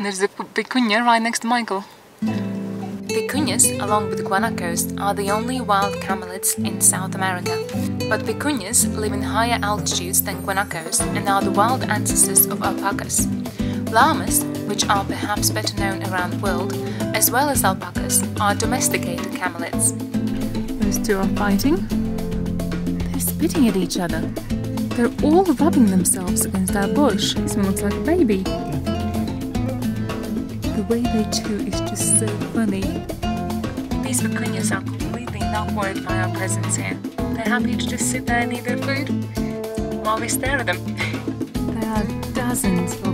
There's a vicuña right next to Michael. Vicuñas, along with guanacos, are the only wild camelids in South America. But vicuñas live in higher altitudes than guanacos and are the wild ancestors of alpacas. Llamas, which are perhaps better known around the world, as well as alpacas, are domesticated camelids. Those two are fighting. They're spitting at each other. They're all rubbing themselves against that bush. This one looks like a baby. The way they chew is just so funny. These vicuñas are completely not worried by our presence here. They're happy to just sit there and eat their food while we stare at them. there are dozens of